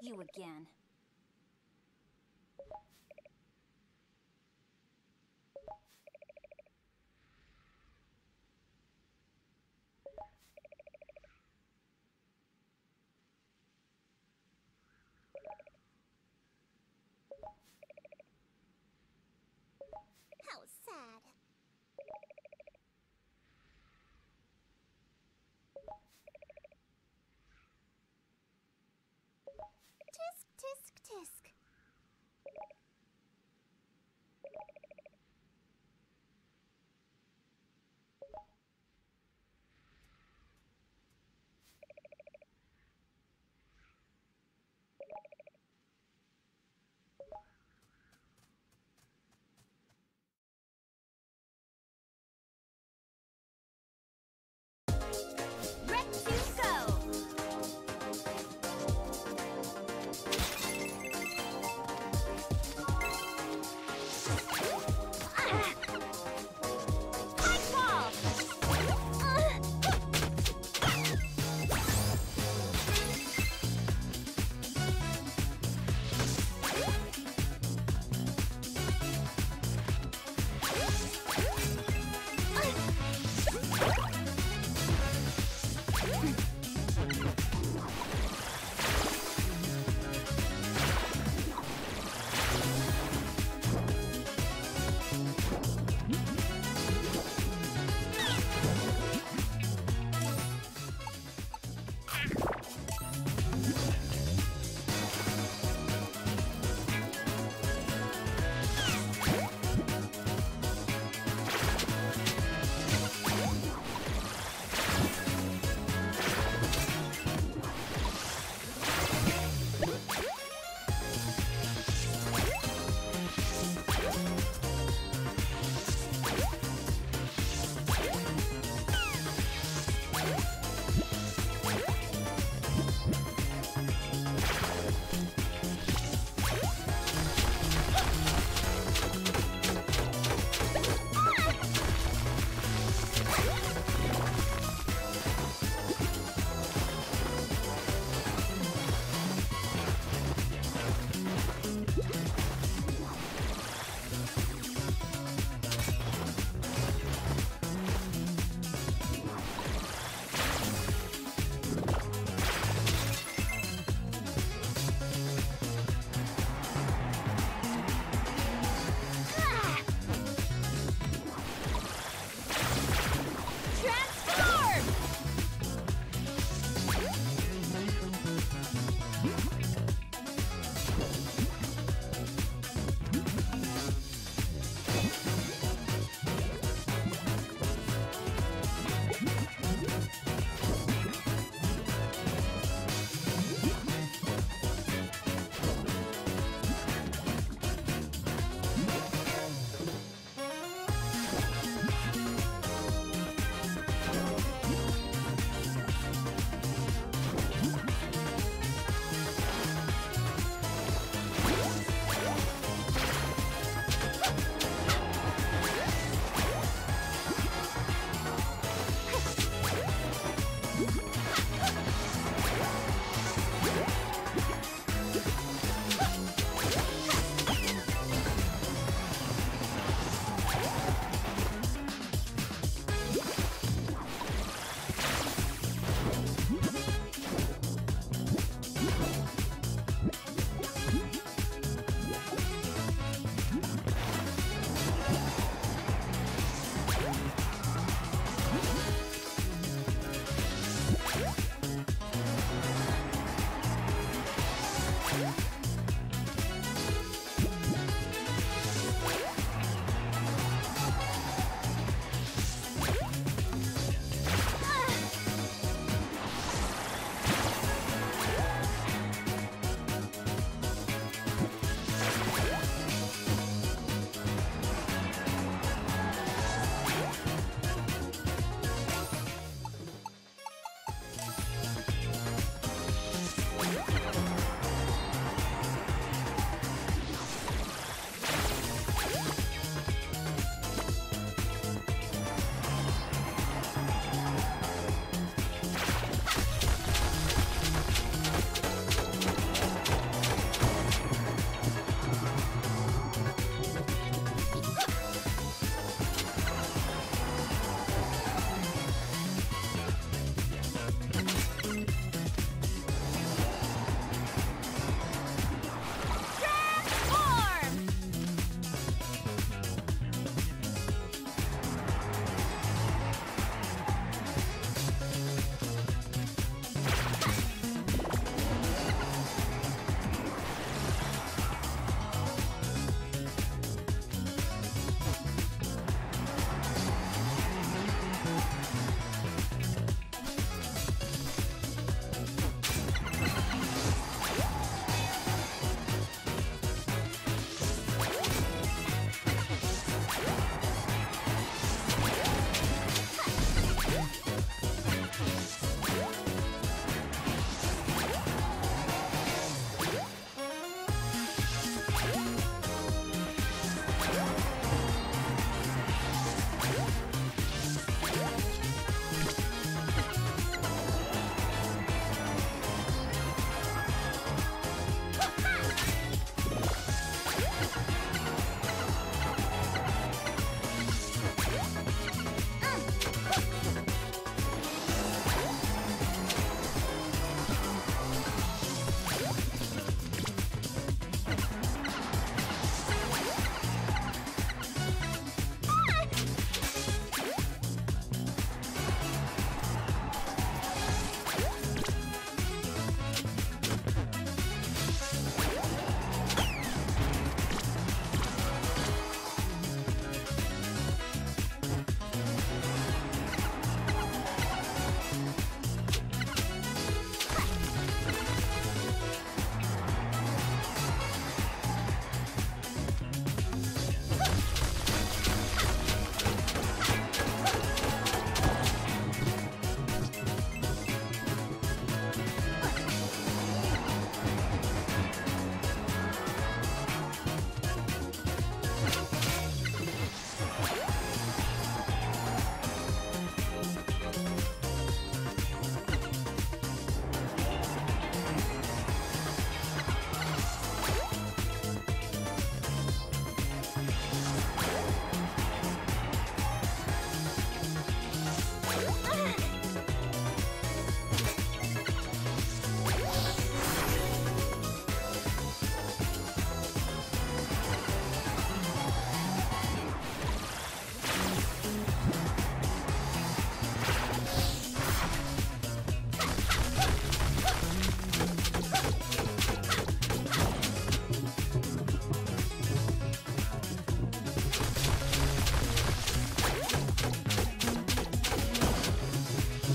You again.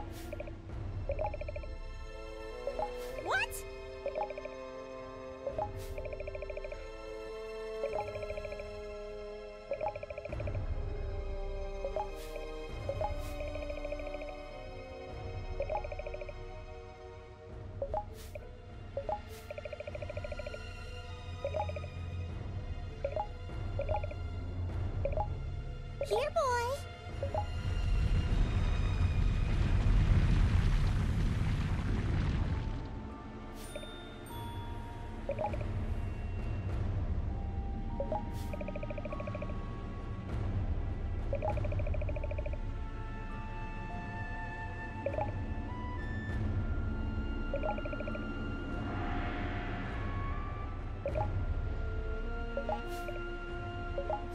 What? Here, boy. Oh well.